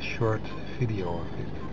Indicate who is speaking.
Speaker 1: short video of it.